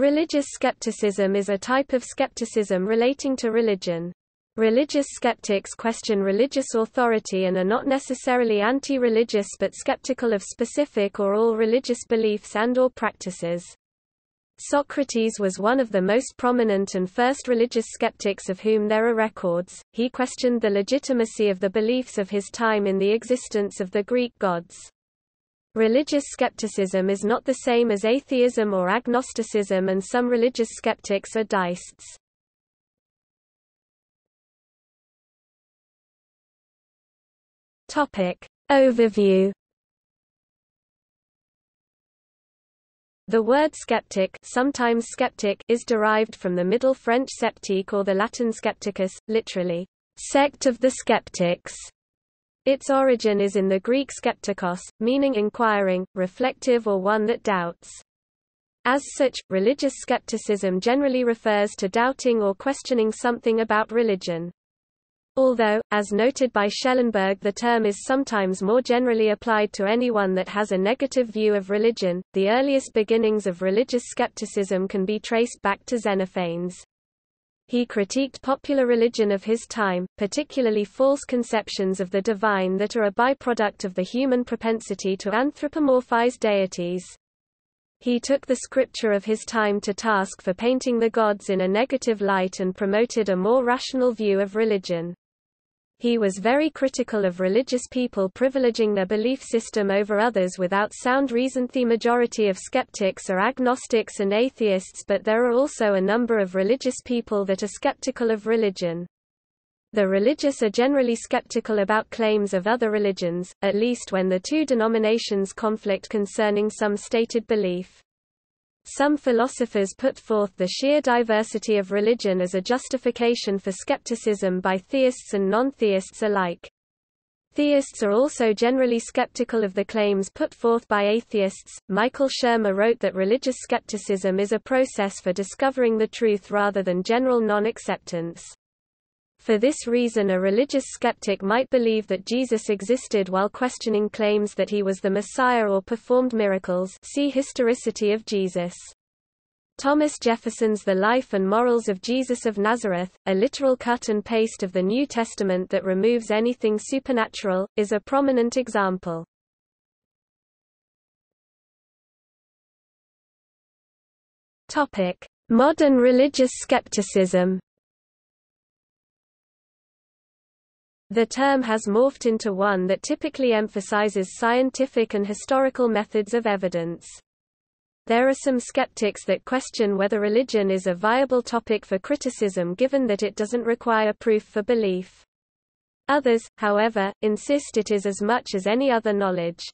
Religious skepticism is a type of skepticism relating to religion. Religious skeptics question religious authority and are not necessarily anti-religious but skeptical of specific or all religious beliefs and or practices. Socrates was one of the most prominent and first religious skeptics of whom there are records. He questioned the legitimacy of the beliefs of his time in the existence of the Greek gods. Religious skepticism is not the same as atheism or agnosticism and some religious skeptics are deists. Topic. Overview The word skeptic, sometimes skeptic is derived from the Middle French sceptique or the Latin scepticus, literally, sect of the skeptics. Its origin is in the Greek skeptikos, meaning inquiring, reflective or one that doubts. As such, religious skepticism generally refers to doubting or questioning something about religion. Although, as noted by Schellenberg the term is sometimes more generally applied to anyone that has a negative view of religion, the earliest beginnings of religious skepticism can be traced back to Xenophanes. He critiqued popular religion of his time, particularly false conceptions of the divine that are a byproduct of the human propensity to anthropomorphize deities. He took the scripture of his time to task for painting the gods in a negative light and promoted a more rational view of religion. He was very critical of religious people privileging their belief system over others without sound reason. The majority of skeptics are agnostics and atheists, but there are also a number of religious people that are skeptical of religion. The religious are generally skeptical about claims of other religions, at least when the two denominations conflict concerning some stated belief. Some philosophers put forth the sheer diversity of religion as a justification for skepticism by theists and non-theists alike. Theists are also generally skeptical of the claims put forth by atheists. Michael Shermer wrote that religious skepticism is a process for discovering the truth rather than general non-acceptance. For this reason a religious skeptic might believe that Jesus existed while questioning claims that he was the Messiah or performed miracles see Historicity of Jesus. Thomas Jefferson's The Life and Morals of Jesus of Nazareth, a literal cut and paste of the New Testament that removes anything supernatural, is a prominent example. Modern religious skepticism The term has morphed into one that typically emphasizes scientific and historical methods of evidence. There are some skeptics that question whether religion is a viable topic for criticism given that it doesn't require proof for belief. Others, however, insist it is as much as any other knowledge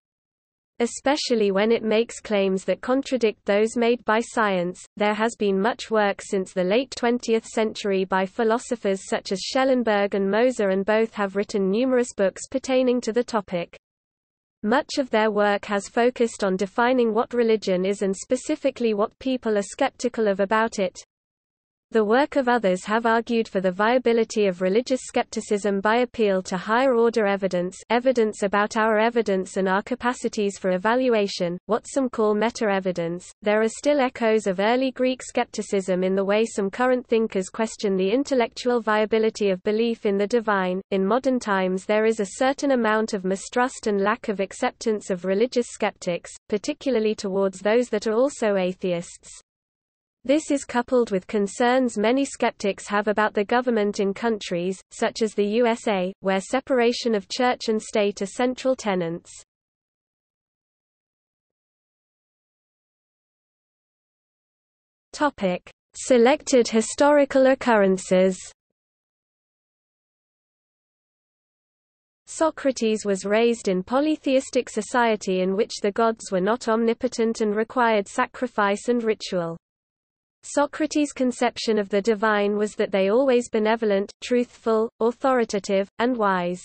especially when it makes claims that contradict those made by science. There has been much work since the late 20th century by philosophers such as Schellenberg and Moser, and both have written numerous books pertaining to the topic. Much of their work has focused on defining what religion is and specifically what people are skeptical of about it. The work of others have argued for the viability of religious skepticism by appeal to higher-order evidence evidence about our evidence and our capacities for evaluation, what some call meta-evidence. There are still echoes of early Greek skepticism in the way some current thinkers question the intellectual viability of belief in the divine. In modern times there is a certain amount of mistrust and lack of acceptance of religious skeptics, particularly towards those that are also atheists. This is coupled with concerns many skeptics have about the government in countries, such as the USA, where separation of church and state are central tenets. Topic: Selected historical occurrences. Socrates was raised in polytheistic society in which the gods were not omnipotent and required sacrifice and ritual. Socrates' conception of the divine was that they always benevolent, truthful, authoritative, and wise.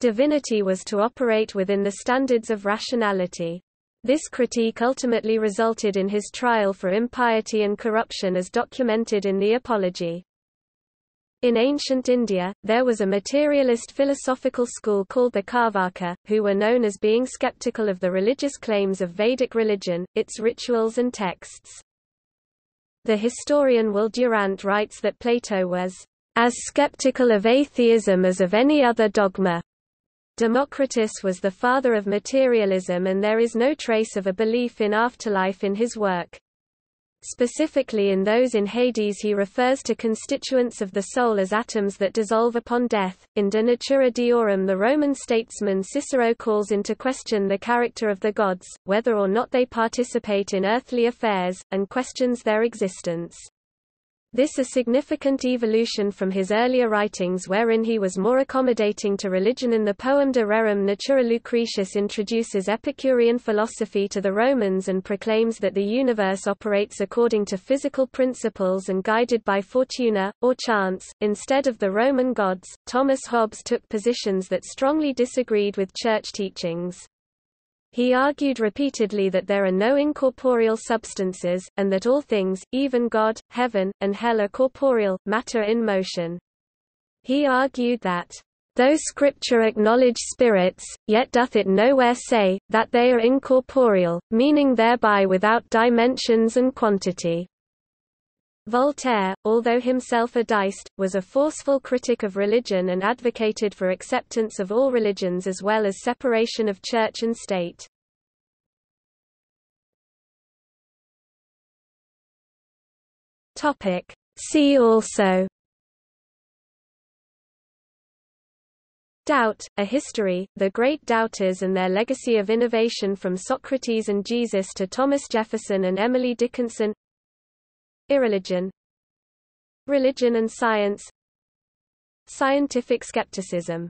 Divinity was to operate within the standards of rationality. This critique ultimately resulted in his trial for impiety and corruption as documented in the Apology. In ancient India, there was a materialist philosophical school called the Karvaka, who were known as being skeptical of the religious claims of Vedic religion, its rituals and texts. The historian Will Durant writes that Plato was as skeptical of atheism as of any other dogma. Democritus was the father of materialism and there is no trace of a belief in afterlife in his work. Specifically in those in Hades he refers to constituents of the soul as atoms that dissolve upon death. In De Natura Deorum the Roman statesman Cicero calls into question the character of the gods, whether or not they participate in earthly affairs, and questions their existence. This is a significant evolution from his earlier writings wherein he was more accommodating to religion in the poem De Rerum Natura Lucretius introduces Epicurean philosophy to the Romans and proclaims that the universe operates according to physical principles and guided by fortuna, or chance, instead of the Roman gods. Thomas Hobbes took positions that strongly disagreed with church teachings. He argued repeatedly that there are no incorporeal substances, and that all things, even God, heaven, and hell are corporeal, matter in motion. He argued that, Though Scripture acknowledge spirits, yet doth it nowhere say, that they are incorporeal, meaning thereby without dimensions and quantity. Voltaire, although himself a deist, was a forceful critic of religion and advocated for acceptance of all religions as well as separation of church and state. See also. Doubt, A History, The Great Doubters and Their Legacy of Innovation from Socrates and Jesus to Thomas Jefferson and Emily Dickinson Irreligion Religion and science Scientific skepticism